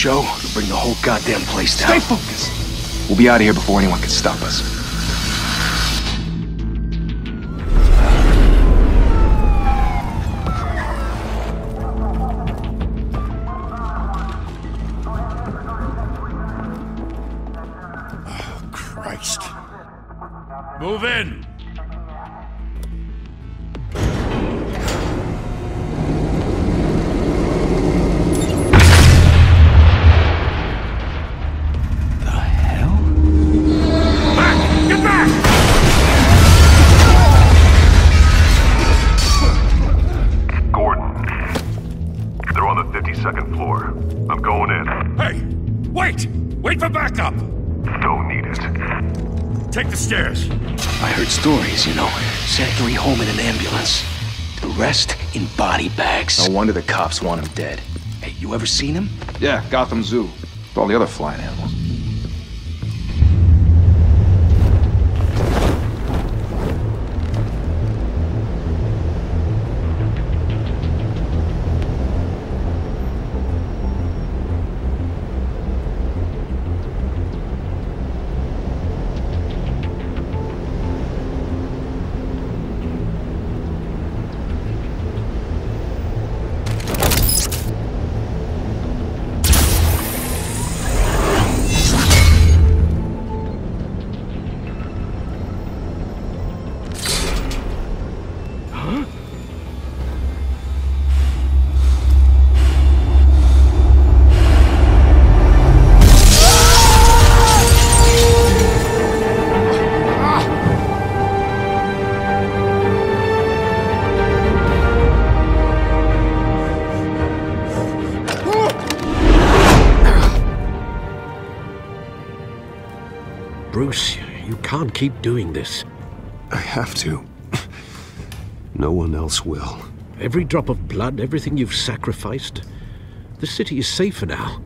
show? He'll bring the whole goddamn place down. Stay focused. We'll be out of here before anyone can stop us. Oh, Christ. Move in! It. Take the stairs. I heard stories, you know. Sent three home in an ambulance. The rest in body bags. No wonder the cops want him dead. Hey, you ever seen him? Yeah, Gotham Zoo. With all the other flying animals. Bruce, you can't keep doing this. I have to. No one else will. Every drop of blood, everything you've sacrificed. The city is safer now.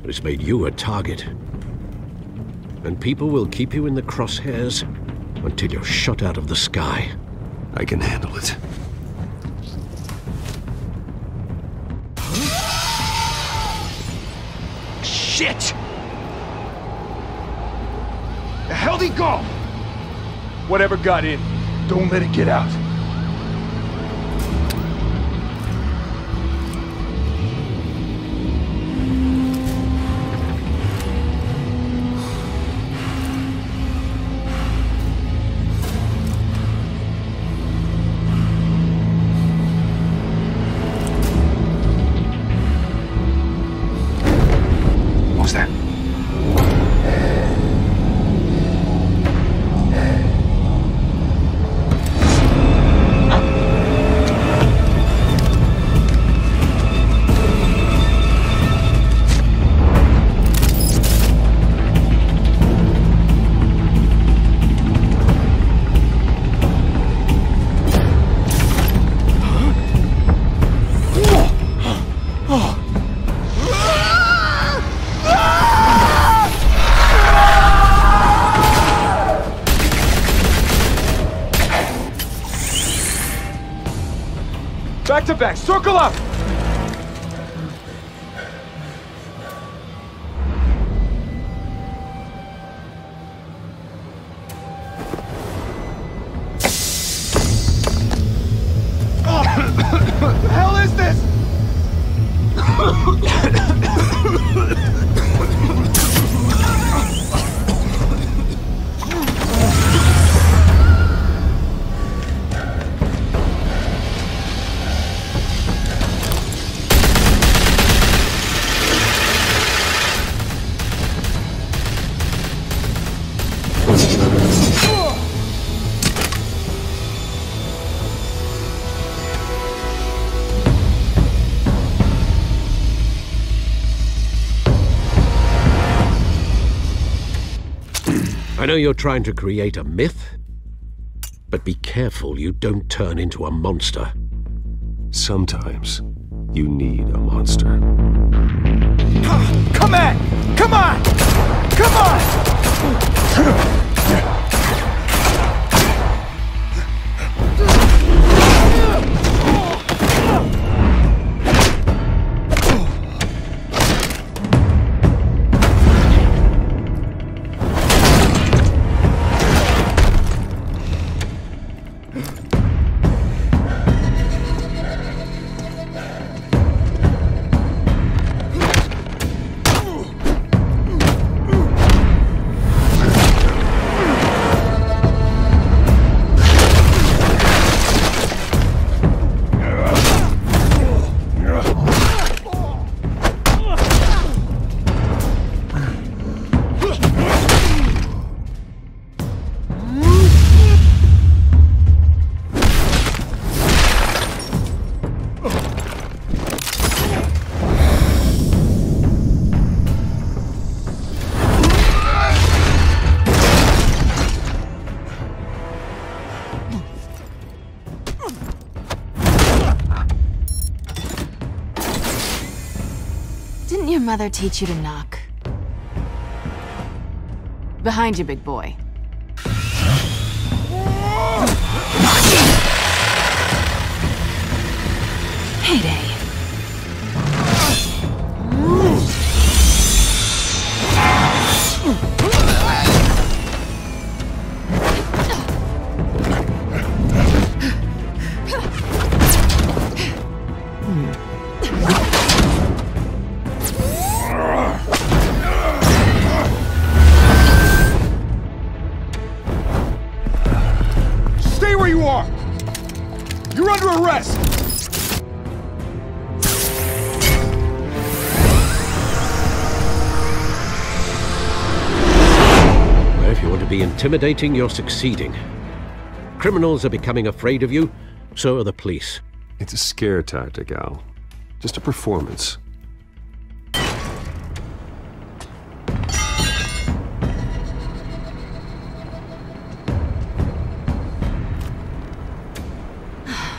But it's made you a target. And people will keep you in the crosshairs until you're shot out of the sky. I can handle it. Shit! The hell'd he go? Whatever got in, don't let it get out. Back to back, circle up! I know you're trying to create a myth, but be careful you don't turn into a monster. Sometimes you need a monster. Come on! Come on! Come on! Mother teach you to knock? Behind you, big boy. Heyday. You're under arrest! Well, if you want to be intimidating, you're succeeding. Criminals are becoming afraid of you, so are the police. It's a scare tactic, Al. Just a performance.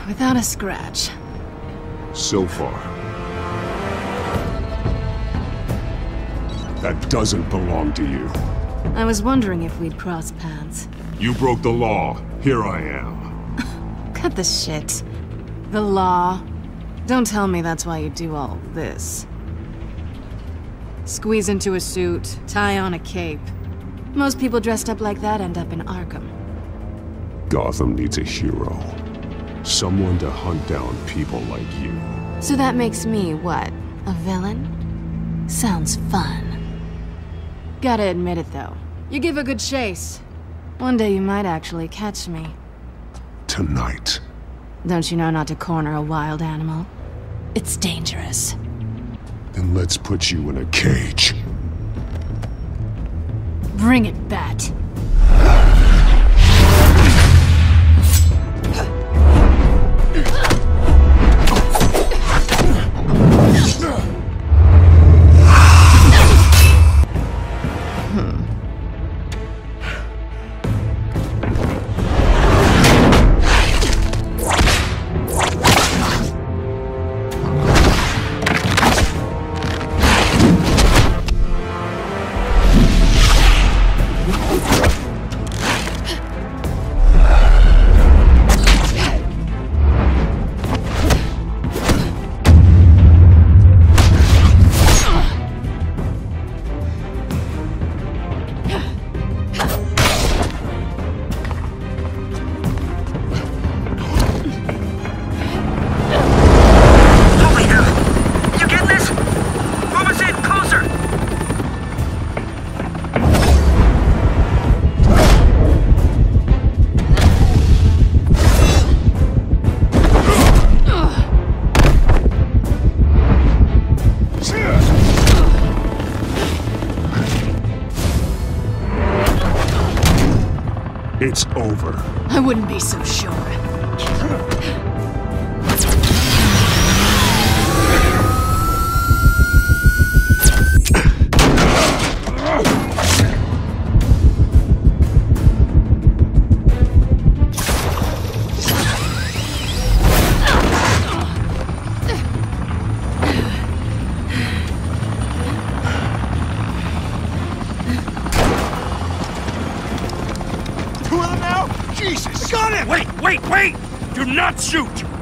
Without a scratch. So far. That doesn't belong to you. I was wondering if we'd cross paths. You broke the law. Here I am. Cut the shit. The law. Don't tell me that's why you do all this. Squeeze into a suit, tie on a cape. Most people dressed up like that end up in Arkham. Gotham needs a hero. Someone to hunt down people like you. So that makes me what? A villain? Sounds fun. Gotta admit it though. You give a good chase. One day you might actually catch me. Tonight. Don't you know not to corner a wild animal? It's dangerous. Then let's put you in a cage. Bring it, Bat. Wouldn't be so not shoot!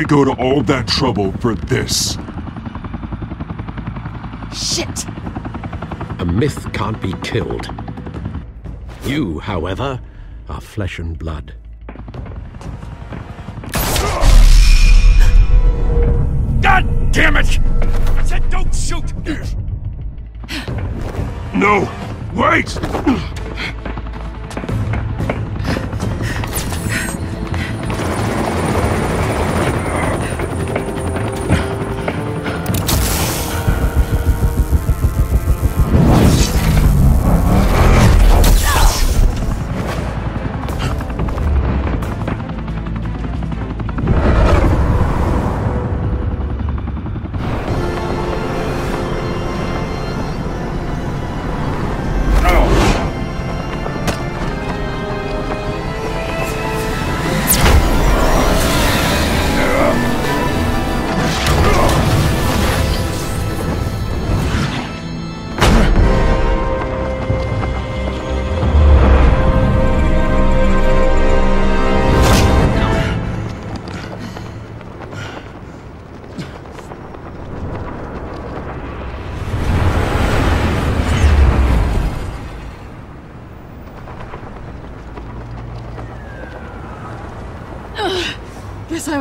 Why go to all that trouble for this? Shit! A myth can't be killed. You, however, are flesh and blood. God damn it! I said don't shoot! No! Wait!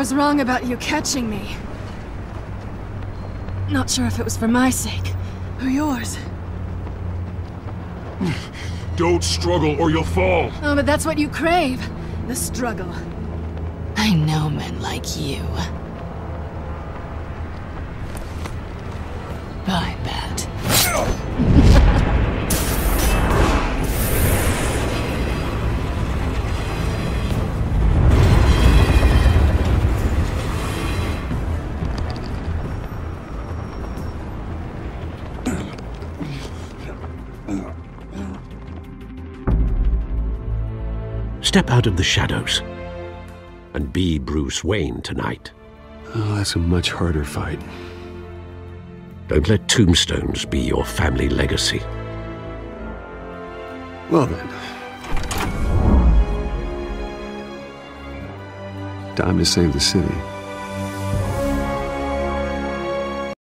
Was wrong about you catching me. Not sure if it was for my sake, or yours. Don't struggle or you'll fall! Oh, but that's what you crave. The struggle. I know men like you. Step out of the shadows and be Bruce Wayne tonight. Oh, that's a much harder fight. Don't let tombstones be your family legacy. Well then. Time to save the city.